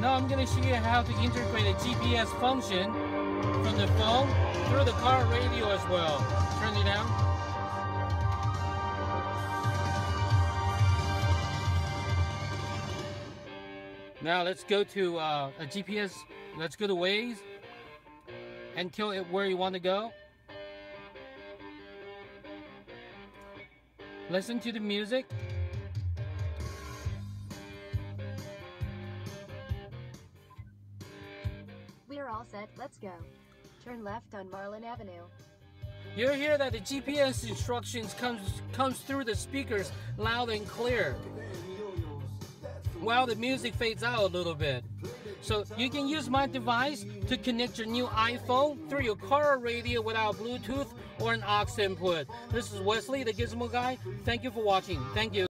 Now I'm going to show you how to integrate a GPS function from the phone through the car radio as well. Turn it down. Now let's go to uh, a GPS. Let's go to Waze and tell it where you want to go. Listen to the music. All set, let's go. Turn left on Marlin Avenue. You'll hear that the GPS instructions comes comes through the speakers loud and clear. While the music fades out a little bit. So you can use my device to connect your new iPhone through your car radio without Bluetooth or an aux input. This is Westley, the Gizmo guy. Thank you for watching. Thank you.